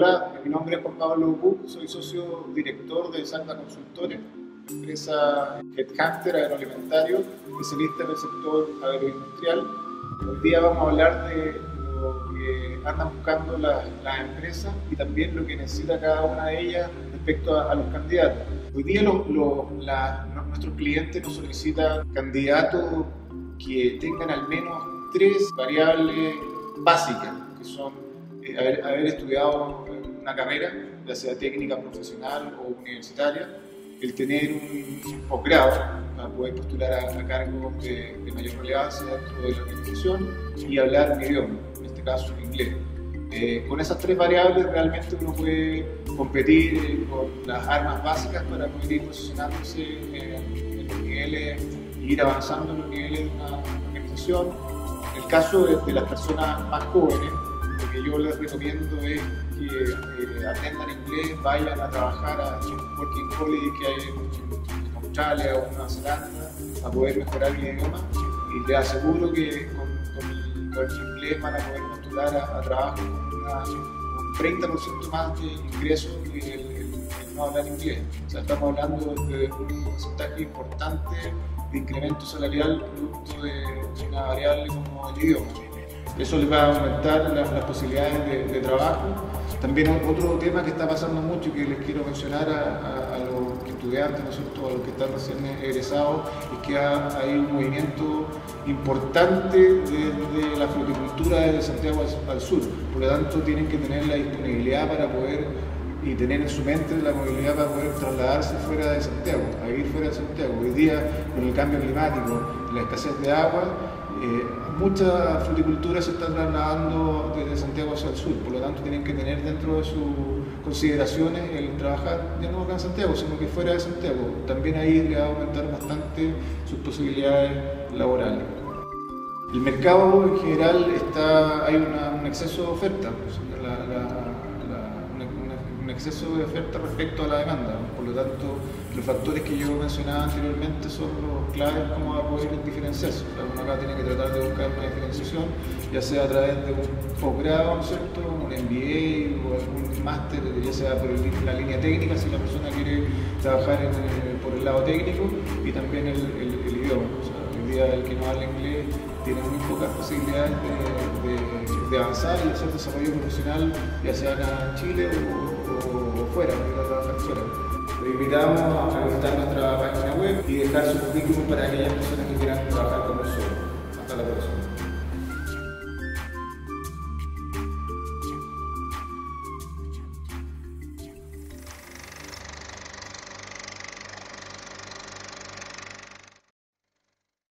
Hola, mi nombre es Juan Pablo Buc, soy socio director de Santa Consultores, empresa headhunter agroalimentario, especialista en el sector agroindustrial. Hoy día vamos a hablar de lo que andan buscando las, empresas y también lo que necesita cada una de ellas respecto a, los candidatos. Hoy día nuestros clientes nos solicitan candidatos que tengan al menos tres variables básicas, que son haber, estudiado una carrera, ya sea técnica, profesional o universitaria, el tener un posgrado para poder postular a, cargos de, mayor relevancia dentro de la organización y hablar un idioma, en este caso inglés. Eh, con esas tres variables realmente uno puede competir eh, con las armas básicas para poder ir posicionándose en, los niveles, ir avanzando en los niveles de una organización. En el caso de las personas más jóvenes, lo que yo les recomiendo es que eh, atendan inglés, vayan a trabajar a Working Holiday que hay en Australia o Nueva Zelanda a poder mejorar el idioma y les aseguro que con, el, inglés van a poder postular a, trabajo con, un 30% más de ingresos que el, no hablar inglés. O sea, estamos hablando de un porcentaje importante de incremento salarial producto de una variable como el idioma. Eso les va a aumentar las, posibilidades de, trabajo. También otro tema que está pasando mucho y que les quiero mencionar a, los estudiantes, ¿no a los que están recién egresados, es que hay un movimiento importante de, la floricultura desde Santiago al, sur. Por lo tanto, tienen que tener la disponibilidad para poder y tener en su mente la movilidad para poder trasladarse fuera de Santiago, a ir fuera de Santiago. Hoy día, con el cambio climático, la escasez de agua, eh, mucha fruticultura se está trasladando desde Santiago hacia el sur, por lo tanto tienen que tener dentro de sus consideraciones el trabajar ya no acá en Santiago, sino que fuera de Santiago. También ahí le va a aumentar bastante sus posibilidades laborales. El mercado en general está, hay un exceso de oferta, un exceso de oferta respecto a la demanda. Por lo tanto, los factores que yo mencionaba anteriormente son los claves como a poder diferenciarse. uno acá tiene que tratar de buscar una diferenciación, ya sea a través de un posgrado, ¿cierto? un MBA o algún máster, ya sea por la línea técnica, si la persona quiere trabajar por el lado técnico, y también el, idioma. O sea, el que no habla inglés tiene muy pocas posibilidades de, avanzar y hacer desarrollo profesional, ya sea en Chile o, fuera, a trabajar fuera. Le invitamos a visitar nuestra página web y dejar su currículum para aquellas personas que quieran trabajar